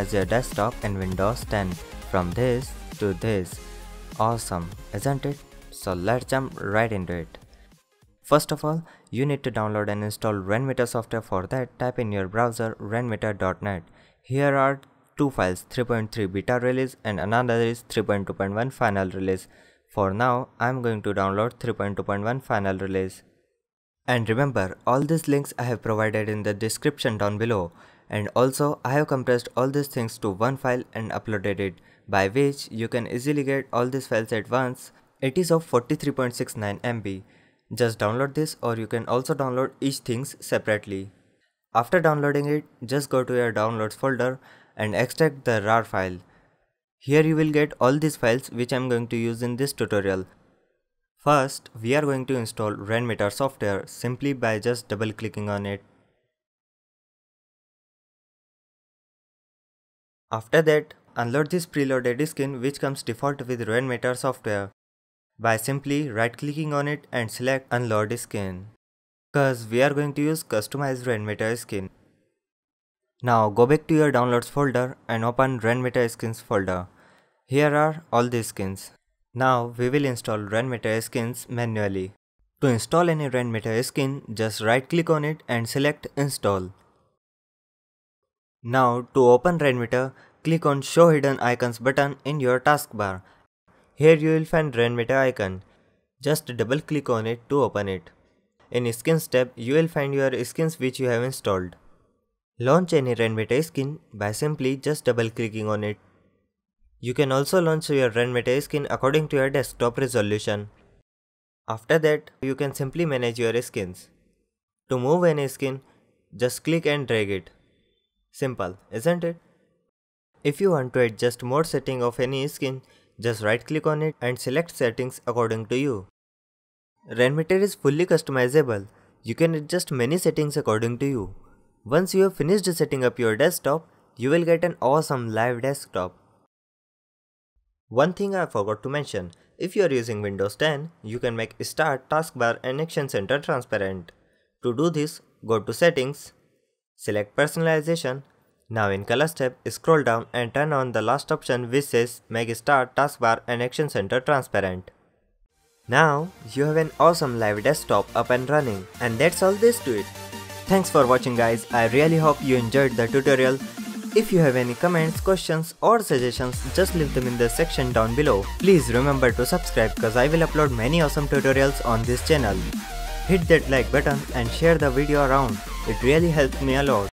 customize your desktop in Windows 10 from this to this. Awesome, isn't it? So let's jump right into it. First of all, you need to download and install Rainmeter software for that type in your browser rainmeter.net. Here are two files 3.3 beta release and another is 3.2.1 final release. For now, I'm going to download 3.2.1 final release. And remember, all these links I have provided in the description down below. And also, I have compressed all these things to one file and uploaded it, by which you can easily get all these files at once. It is of 43.69 MB. Just download this or you can also download each things separately. After downloading it, just go to your downloads folder and extract the RAR file. Here you will get all these files which I am going to use in this tutorial. First, we are going to install Rainmeter software simply by just double clicking on it. After that, unload this preloaded skin which comes default with Rainmeter software by simply right clicking on it and select unload skin. Cause we are going to use customized Rainmeter skin. Now go back to your downloads folder and open Rainmeter skins folder. Here are all these skins. Now we will install Rainmeter skins manually. To install any Rainmeter skin, just right click on it and select install. Now to open Rainmeter, click on show hidden icons button in your taskbar. Here you will find Rainmeter icon. Just double click on it to open it. In skins tab, you will find your skins which you have installed. Launch any Rainmeter skin by simply just double clicking on it. You can also launch your Rainmeter skin according to your desktop resolution. After that, you can simply manage your skins. To move any skin, just click and drag it. Simple, isn't it? If you want to adjust more setting of any skin, just right click on it and select settings according to you. Rainmeter is fully customizable. You can adjust many settings according to you. Once you have finished setting up your desktop, you will get an awesome live desktop. One thing I forgot to mention, if you are using Windows 10, you can make Start, Taskbar and Action Center transparent. To do this, go to Settings, select Personalization. Now in color step, scroll down and turn on the last option which says Make Taskbar and Action Center transparent. Now, you have an awesome live desktop up and running and that's all there is to it. Thanks for watching guys, I really hope you enjoyed the tutorial if you have any comments, questions or suggestions, just leave them in the section down below. Please remember to subscribe cause I will upload many awesome tutorials on this channel. Hit that like button and share the video around, it really helps me a lot.